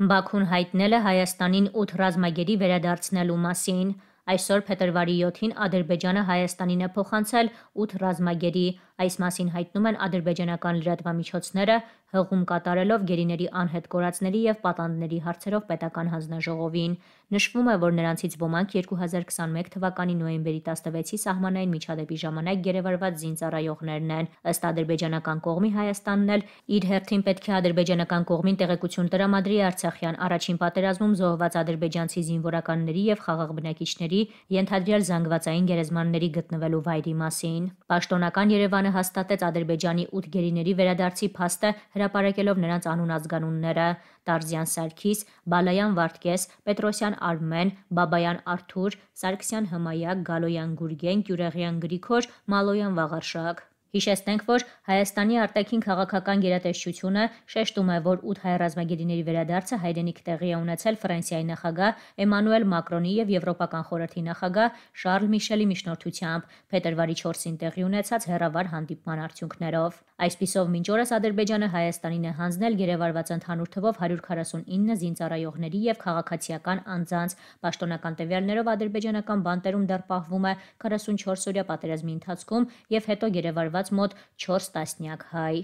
Բաքուն հայտնել է Հայաստանին 8 ռազմագերի վերադարձնելու մասին։ Այսօր փետրվարի 7-ին Ադրբեջանը Հայաստանին է փոխանցել 8 ռազմագերի։ Այս մասին հայտնում են ադրբեջանական լրատվամիջոցները՝ հղում կատարելով գերիների անհետ կորածների եւ պատանդների հարցերով պետական հանձնաժողովին։ Նշվում է, որ նրանցից ոմանք 2021 թվականի նոյեմբերի 16-ի սահմանային միջադեպի ժամանակ գերեվարված զինծառայողներն են։ Ըստ ադրբեջանական կողմի Հայաստանն էլ իր հերթին պետք է ադրբեջանական կողմին տեղեկություն տրամադրի Արցախյան առաջին պատերազմում զոհված ադրբեջանցի զինվորականների եւ խաղաղ բնակիչների, ենթադրյալ զանգվածային գերեզմանների գտնվելու վայրի մասին։ Պաշտոնական Երևանը հաստատեց Ադրբեջանի 8 գերիների վերադարձի փաստը, հրապարակելով նրանց անուն-ազգանունները՝ Տարզյան Սարգիս, Բալայան Վարդգես, Պետրոսյան Արմեն, Բաբայան Արթուր, Սարգսյան Հմայակ, Գալոյան Գուրգեն, Կյուրեղյան Գրիգոր, Մալոյան Վաղարշակ։ Հիշեցնենք, որ Հայաստանի արտաքին քաղաքական գերատեսչությունը շեշտում է, որ 8 հայ ռազմագերիների վերադարձը հայրենիք տեղի է ունեցել Ֆրանսիայի նախագահ Էմանուել Մակրոնի եւ Եվրոպական խորհրդի նախագահ Շարլ Միշելի միջնորդությամբ փետրվարի 4-ին տեղի ունեցած հերավար հանդիպման արդյունքներով։ Այսպիսով մինչ օրս Ադրբեջանը Հայաստանին է հանձնել գերեվարված ընդհանուր թվով 149 զինծառայողների եւ քաղաքացիական անձանց։ Պաշտոնական տվյալներով ադրբեջանական բանտերում դեռ պահվում է 44 օրյա պատերազմի ընթացքում եւ հետո գերեվարված մոտ 4 տասնյակ հայ։